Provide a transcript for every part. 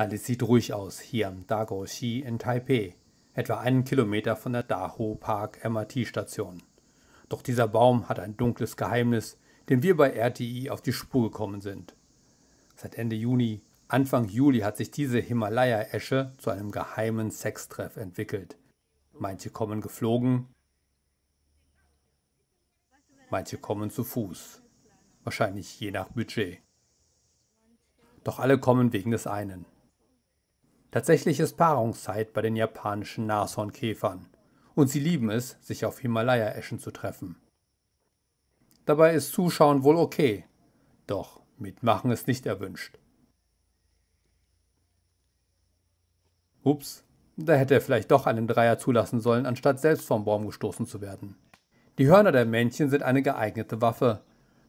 Alles sieht ruhig aus hier am Dago-Xi in Taipeh, etwa einen Kilometer von der Daho Park MRT-Station. Doch dieser Baum hat ein dunkles Geheimnis, dem wir bei RTI auf die Spur gekommen sind. Seit Ende Juni, Anfang Juli hat sich diese Himalaya-Esche zu einem geheimen Sextreff entwickelt. Manche kommen geflogen, manche kommen zu Fuß. Wahrscheinlich je nach Budget. Doch alle kommen wegen des einen. Tatsächlich ist Paarungszeit bei den japanischen Nashornkäfern und sie lieben es, sich auf Himalaya-Eschen zu treffen. Dabei ist Zuschauen wohl okay, doch mitmachen ist nicht erwünscht. Ups, da hätte er vielleicht doch einen Dreier zulassen sollen, anstatt selbst vom Baum gestoßen zu werden. Die Hörner der Männchen sind eine geeignete Waffe,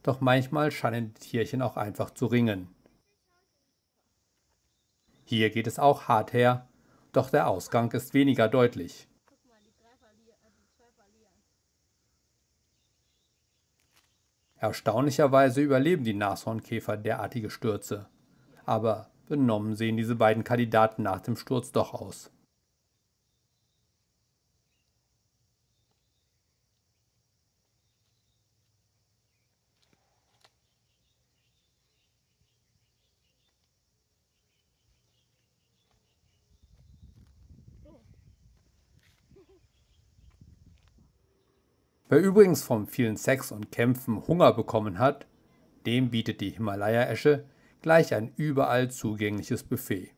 doch manchmal scheinen die Tierchen auch einfach zu ringen. Hier geht es auch hart her, doch der Ausgang ist weniger deutlich. Erstaunlicherweise überleben die Nashornkäfer derartige Stürze. Aber benommen sehen diese beiden Kandidaten nach dem Sturz doch aus. Wer übrigens vom vielen Sex und Kämpfen Hunger bekommen hat, dem bietet die Himalaya-Esche gleich ein überall zugängliches Buffet.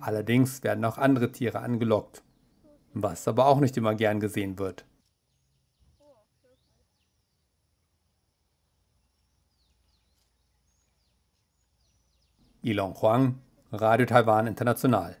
Allerdings werden auch andere Tiere angelockt, was aber auch nicht immer gern gesehen wird. Ilon Huang, Radio Taiwan International